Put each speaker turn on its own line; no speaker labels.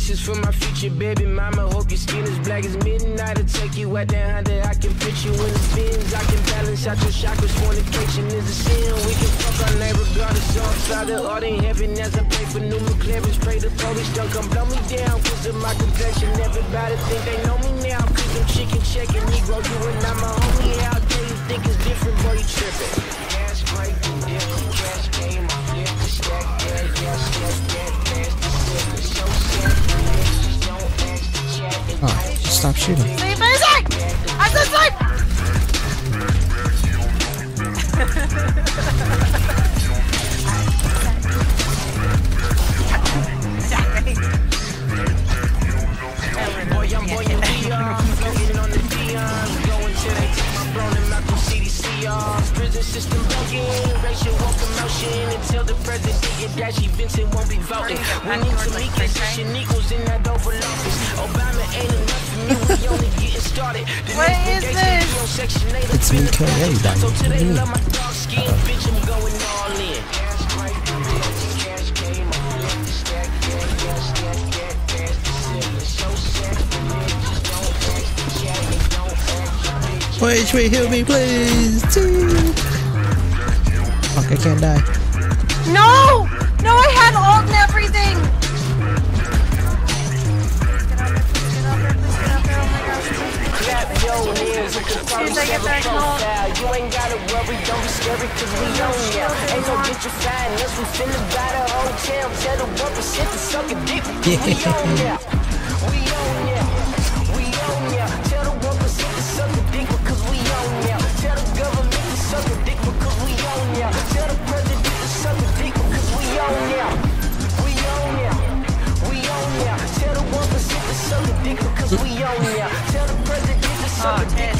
This is for my future baby mama. Hope your skin is black as midnight. I'll take you out there under. I can put you in the bins. I can balance out your chakras. Fornication is a sin. We can fuck our name regardless. So I'm art in heaven as I pray for new McLarens. Pray the police don't come blow me down. Cause of my complexion. Everybody think they know me now.
Stop shooting.
Stay busy! I
system broken, racial woke commotion until the president get dashy Vincent won't be voting. We need to meet position equals in that Oval Office. Obama ain't enough for me, we only getting started. The
What
next
is
day,
this?
on Section 8, I'm
It's
feeling
VKA,
bad. So today, love my dark skin, uh-huh. bitch, I'm going all in. Cash break, cash game, I flip the stack, yeah, yeah, stack that, pass the silver, so sad. Niggas don't ask the chat, they don't ask the bitch.
Wait, wait, heal me, please. Choo. Fuck, I can't die.
No! No, I had ult and everything!
Clap your hands, you can probably
Soon as I get back home.
You ain't gotta worry, don't be scary, cause we own ya. Ain't no gentrifying us, we finna buy the hotel. Tell the one percent to suck a dick, we own ya. out, 10.